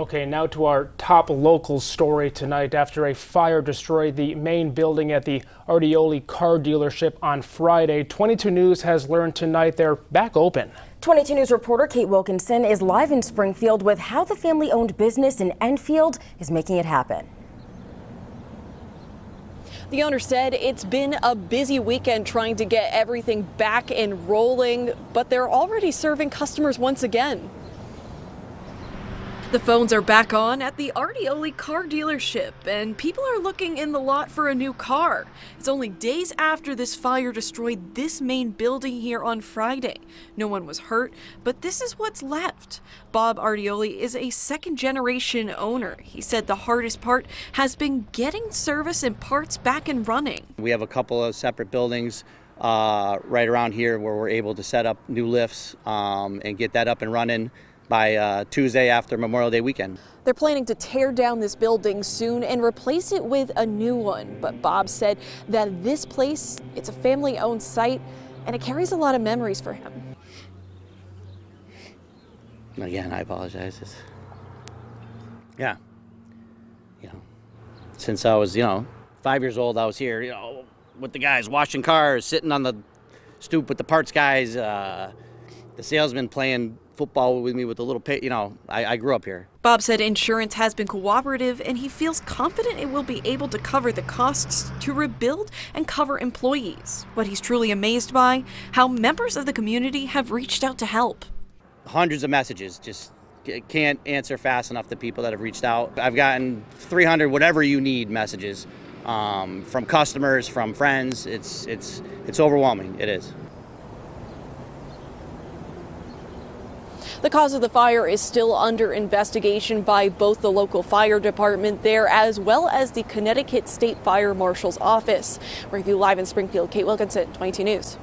Okay, now to our top local story tonight. After a fire destroyed the main building at the Artioli car dealership on Friday, 22 News has learned tonight they're back open. 22 News reporter Kate Wilkinson is live in Springfield with how the family owned business in Enfield is making it happen. The owner said it's been a busy weekend trying to get everything back and rolling, but they're already serving customers once again. The phones are back on at the Artioli car dealership, and people are looking in the lot for a new car. It's only days after this fire destroyed this main building here on Friday. No one was hurt, but this is what's left. Bob Artioli is a second generation owner. He said the hardest part has been getting service and parts back and running. We have a couple of separate buildings uh, right around here where we're able to set up new lifts um, and get that up and running by uh, Tuesday after Memorial Day weekend. They're planning to tear down this building soon and replace it with a new one. But Bob said that this place, it's a family owned site and it carries a lot of memories for him. Again, I apologize. It's, yeah. You know, since I was, you know, five years old, I was here, you know, with the guys washing cars, sitting on the stoop with the parts guys, uh, the salesman playing football with me with a little pay. You know, I, I grew up here. Bob said insurance has been cooperative and he feels confident it will be able to cover the costs to rebuild and cover employees. What he's truly amazed by, how members of the community have reached out to help. Hundreds of messages, just can't answer fast enough the people that have reached out. I've gotten 300 whatever you need messages um, from customers, from friends. It's it's it's overwhelming. It is. The cause of the fire is still under investigation by both the local fire department there as well as the Connecticut State Fire Marshal's Office. we're Review live in Springfield, Kate Wilkinson, 22 News.